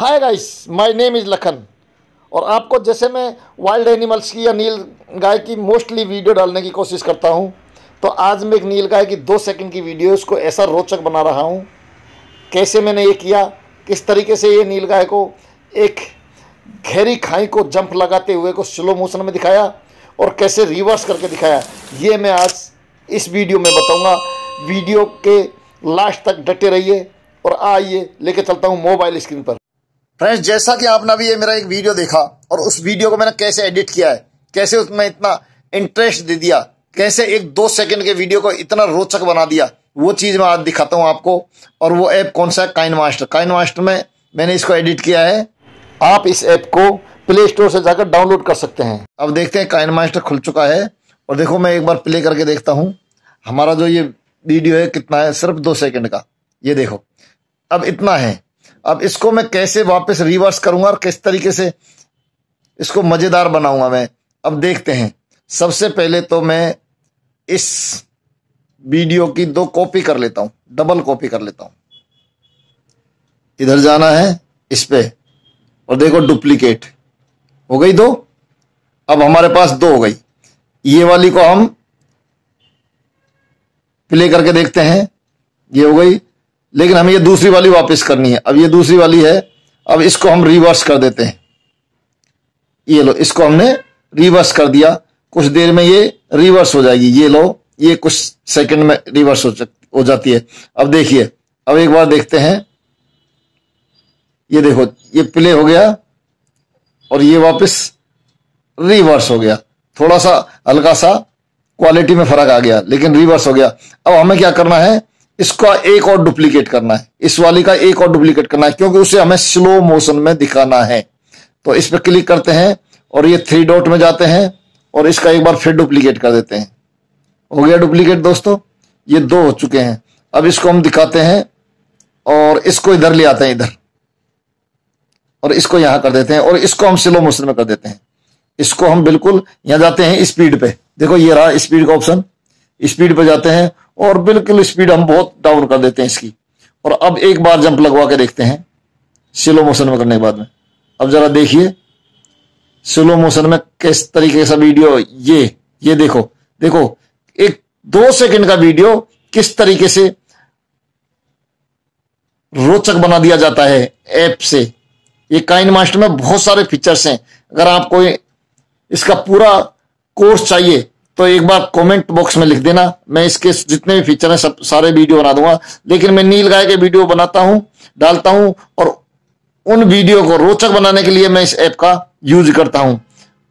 Hi guys my name is Lakhan और आपको जैसे मैं वाइल्ड एनिमल्स की या नील गाय की मोस्टली वीडियो डालने की कोशिश करता हूँ तो आज मैं एक नील गाय की दो सेकंड की वीडियो उसको ऐसा रोचक बना रहा हूँ। कैसे मैंने ये किया, किस तरीके से ये नील गाय को एक गहरी खाई को जंप लगाते हुए को स्लो मोशन में दिखाया और कैसे रिवर्स करके दिखाया, ये मैं आज इस वीडियो में बताऊँगा। वीडियो के लास्ट तक डटे रहिए और आइए, लेके चलता हूँ मोबाइल स्क्रीन पर। फ्रेंड्स, जैसा कि आपने अभी ये मेरा एक वीडियो देखा और उस वीडियो को मैंने कैसे एडिट किया है, कैसे उसमें इतना इंटरेस्ट दे दिया, कैसे एक दो सेकंड के वीडियो को इतना रोचक बना दिया, वो चीज़ मैं आज दिखाता हूँ आपको। और वो ऐप कौन सा है? काइन मास्टर काइन मास्टर में मैंने इसको एडिट किया है। आप इस ऐप को प्ले स्टोर से जाकर डाउनलोड कर सकते हैं। अब देखते हैं काइन मास्टर खुल चुका है। और देखो, मैं एक बार प्ले करके देखता हूँ। हमारा जो ये वीडियो है, कितना है? सिर्फ़ दो सेकंड का। ये देखो। अब इतना है। अब इसको मैं कैसे वापस रिवर्स करूँगा और किस तरीके से इसको मज़ेदार बनाऊँगा मैं? अब देखते हैं। सबसे पहले तो मैं इस वीडियो की दो कॉपी कर लेता हूँ। डबल कॉपी कर लेता हूँ। इधर जाना है इस पे। और देखो डुप्लीकेट हो गई दो? अब हमारे पास दो हो गई। ये वाली को हम प्ले करके देखते हैं। ये हो गई। लेकिन हमें ये दूसरी वाली वापस करनी है। अब ये दूसरी वाली है अब इसको हम रिवर्स कर देते हैं। ये लो इसको हमने रिवर्स कर दिया। कुछ देर में ये रिवर्स हो जाएगी। ये लो ये कुछ सेकंड में रिवर्स हो, हो जाती है। अब देखिए अब एक बार देखते हैं। ये देखो ये प्ले हो गया और ये वापस रिवर्स हो गया। थोड़ा सा हल्का सा क्वालिटी में फ़र्क आ गया लेकिन रिवर्स हो गया। अब हमें क्या करना है? इसका एक और डुप्लीकेट करना है। इस वाली का एक और डुप्लीकेट करना है, क्योंकि उसे हमें स्लो मोशन में दिखाना है। तो इस पर क्लिक करते हैं और ये थ्री डॉट में जाते हैं और इसका एक बार फिर डुप्लीकेट कर देते हैं। हो गया डुप्लीकेट दोस्तों? ये दो हो चुके हैं। अब इसको हम दिखाते हैं और इसको इधर ले आते हैं, इधर। और इसको यहाँ कर देते हैं और इसको हम स्लो मोशन में कर देते हैं। इसको हम बिल्कुल यहाँ जाते हैं स्पीड पे। देखो ये रहा स्पीड का ऑप्शन स्पीड पे जाते हैं और बिल्कुल स्पीड हम बहुत डाउन कर देते हैं इसकी। और अब एक बार जंप लगवा के देखते हैं। स्लो मोशन में करने के बाद में। अब जरा देखिए। स्लो मोशन में किस तरीके से वीडियो ये ये देखो। देखो, एक दो सेकंड का वीडियो किस तरीके से रोचक बना दिया जाता है ऐप से। ये काइन मास्टर में बहुत सारे फीचर्स हैं। अगर आपको इसका पूरा कोर्स चाहिए तो एक बार कमेंट बॉक्स में लिख देना। मैं इसके जितने भी फीचर हैं, सब सारे वीडियो बना दूँगा। लेकिन मैं नील गाय के वीडियो बनाता हूँ, डालता हूँ और उन वीडियो को रोचक बनाने के लिए मैं इस ऐप का यूज़ करता हूँ।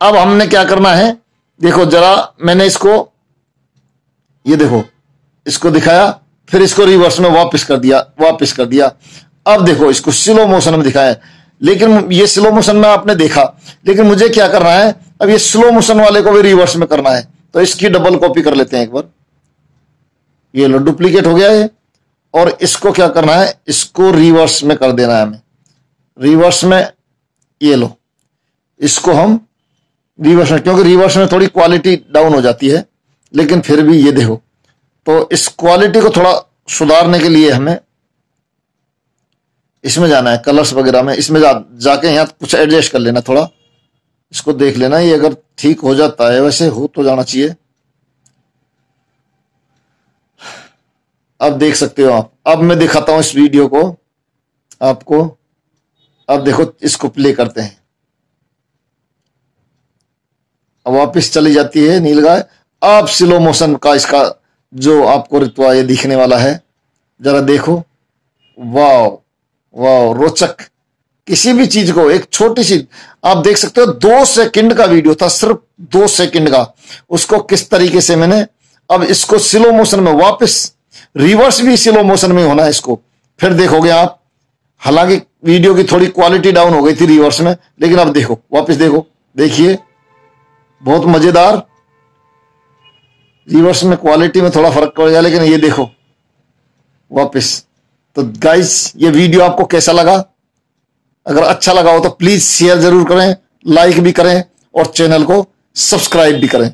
अब हमने क्या करना है? देखो, जरा मैंने इसको, ये देखो, इसको दिखाया, फिर इसको रिवर्स में वापस कर दिया, वापस कर दिया। अब देखो, इसको स्लो मोशन में दिखाया लेकिन ये स्लो मोशन में आपने देखा। लेकिन मुझे क्या करना है? अब ये स्लो मोशन वाले को भी रिवर्स में करना है। तो इसकी डबल कॉपी कर लेते हैं एक बार। ये लो डुप्लीकेट हो गया है और इसको क्या करना है? इसको रिवर्स में कर देना है हमें। रिवर्स में ये लो। इसको हम रिवर्स में, क्योंकि रिवर्स में थोड़ी क्वालिटी डाउन हो जाती है, लेकिन फिर भी ये देखो। तो इस क्वालिटी को थोड़ा सुधारने के लिए हमें इसमें जाना है कलर्स वगैरह में। इसमें जा, जाके यहाँ कुछ एडजस्ट कर लेना थोड़ा। इसको देख लेना, ये अगर ठीक हो जाता है, वैसे हो तो जाना चाहिए। अब देख सकते हो आप। अब मैं दिखाता हूँ इस वीडियो को, आपको। अब देखो, इसको प्ले करते हैं। अब वापिस चली जाती है नीलगाय अब स्लो मोशन का इसका जो आपको रितवा ये दिखने वाला है, जरा देखो। वाओ वाह रोचक। किसी भी चीज़ को, एक छोटी सी, आप देख सकते हो, दो सेकंड का वीडियो था, सिर्फ़ दो सेकंड का। उसको किस तरीके से मैंने, अब इसको स्लो मोशन में वापस रिवर्स भी स्लो मोशन में होना है इसको। फिर देखोगे आप, हालाँकि वीडियो की थोड़ी क्वालिटी डाउन हो गई थी रिवर्स में, लेकिन अब देखो, वापस देखो, देखिए, बहुत मज़ेदार। रिवर्स में क्वालिटी में थोड़ा फ़र्क पड़ गया, लेकिन ये देखो, वापस। तो गाइस ये वीडियो आपको कैसा लगा? अगर अच्छा लगा हो तो प्लीज़ शेयर ज़रूर करें, लाइक भी करें और चैनल को सब्सक्राइब भी करें।